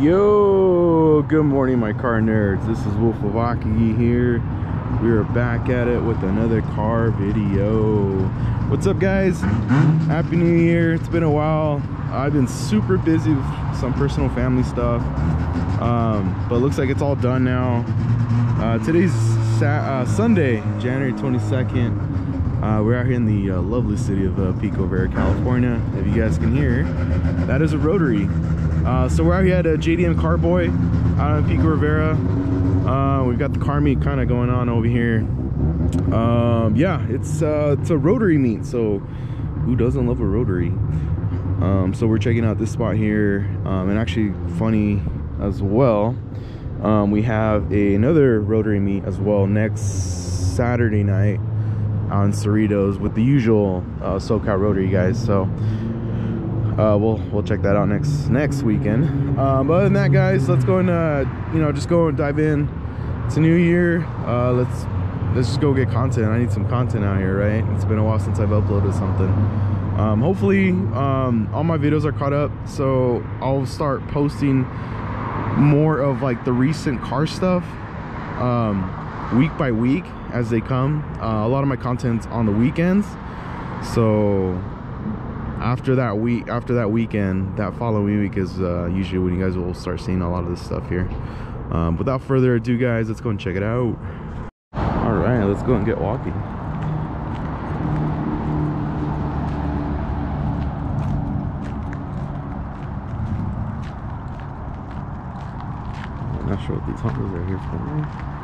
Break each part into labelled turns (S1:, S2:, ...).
S1: Yo, good morning, my car nerds. This is Wolf of Akagi here. We are back at it with another car video. What's up, guys? Happy New Year. It's been a while. I've been super busy with some personal family stuff, um, but looks like it's all done now. Uh, today's uh, Sunday, January 22nd. Uh, we're out here in the uh, lovely city of uh, Pico Rivera, California. If you guys can hear, that is a rotary. Uh, so we're out here at a JDM Carboy out in Pico Rivera. Uh, we've got the car meet kind of going on over here. Um, yeah, it's uh, it's a rotary meet. So who doesn't love a rotary? Um, so we're checking out this spot here, um, and actually funny as well. Um, we have a, another rotary meet as well next Saturday night on Cerritos with the usual uh, SoCal Rotary guys. So uh, we'll we'll check that out next next weekend. Um, but other than that, guys, let's go and uh, you know just go and dive in. It's a new year. Uh, let's let's just go get content. I need some content out here, right? It's been a while since I've uploaded something. Um, hopefully, um, all my videos are caught up, so I'll start posting more of like the recent car stuff um, week by week as they come. Uh, a lot of my content's on the weekends, so after that week, after that weekend, that following week is uh, usually when you guys will start seeing a lot of this stuff here. Um, without further ado, guys, let's go and check it out. All right, let's go and get walking. I'm not sure what these hunters are here for.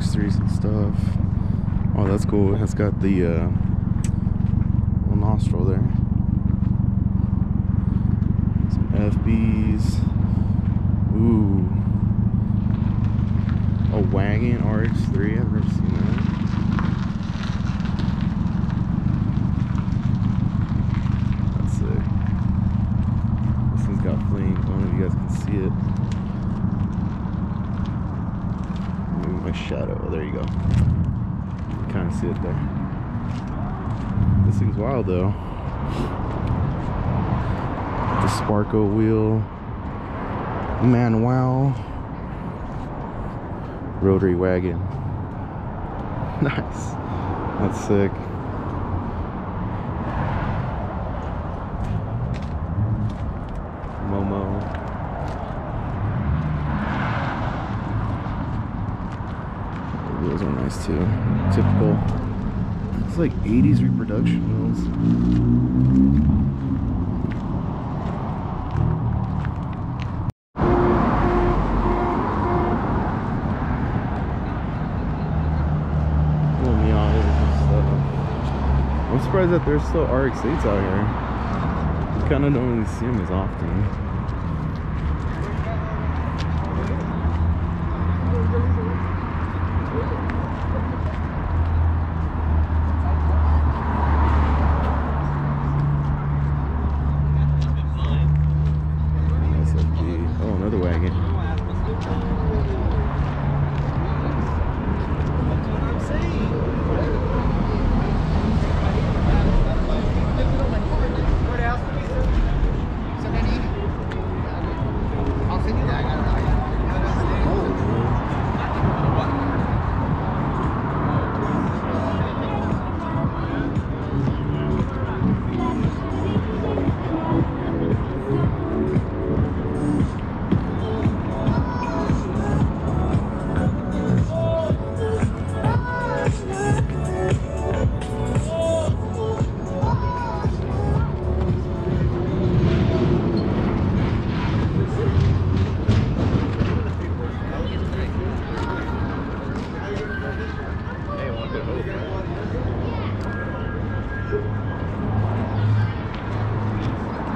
S1: RX3s and stuff. Oh, that's cool. It has got the uh, little nostril there. Some FBs. Ooh. A wagon RX3. I've never seen that. That's sick. This thing's got flames. I don't know if you guys can see it. Maybe my shadow. Oh, there you go. Kind of see it there. This thing's wild though. The Sparco wheel. Man, wow. Rotary wagon. Nice. That's sick. Momo. The wheels are nice too. Typical. It's like 80s reproduction wheels. Little Miatas and stuff. I'm surprised that there's still RX-8s out here. You kind of don't really see them as often.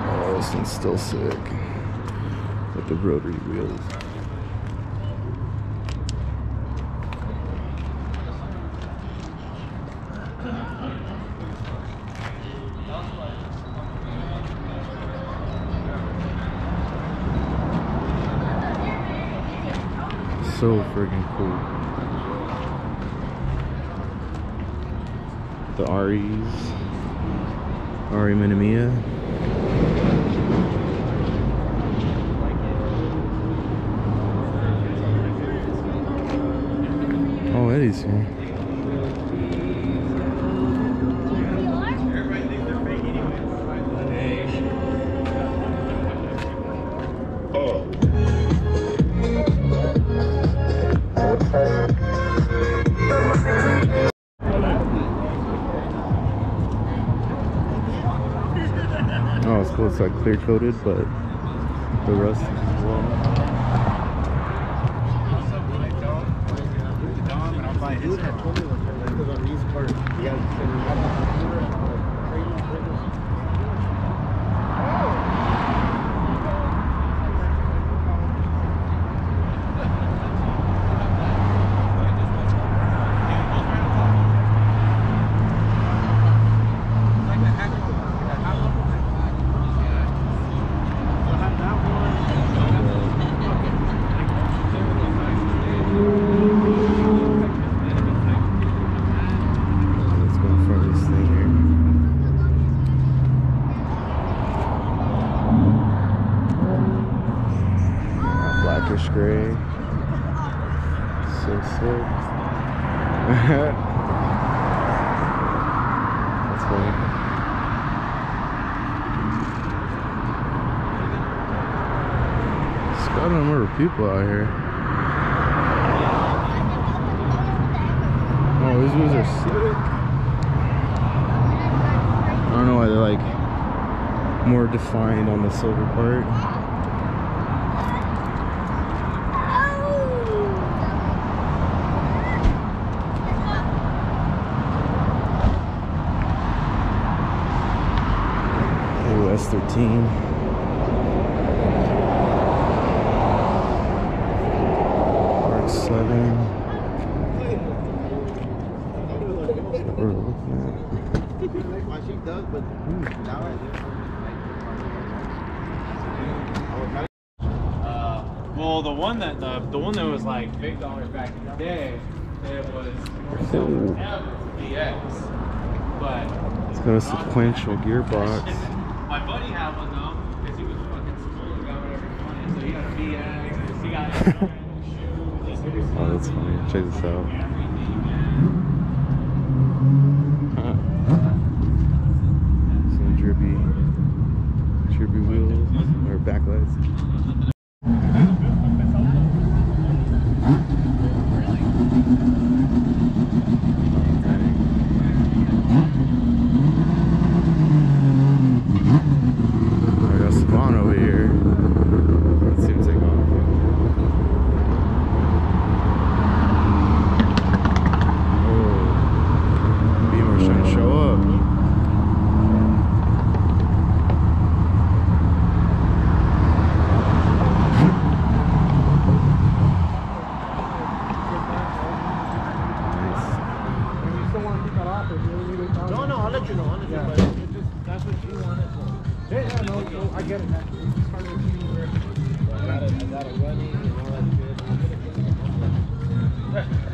S1: Oh, this thing's still sick. With the rotary wheels. So friggin' cool. The REs, RE Amemiya. Oh, Eddie's here. It's like clear coated, but the rust is as well. Let's go in front of this thing here. Blackish gray. So sick. That's funny. It's got a number of people out here. Oh, these wheels are sick. I don't know why they're like more defined on the silver part. Ooh, S13. 7. We're looking at.
S2: Uh, well, the one that the, the one that was like big dollars back in the day, it was
S1: Ooh.
S2: DX. But
S1: It's got a sequential gearbox.
S2: my buddy had one though, because he was fucking school and got whatever he wanted. So he got a BX, he got like, shoes,
S1: Oh, that's funny. Check this out. Some drippy, drippy wheels or backlights.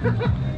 S3: Ha ha ha!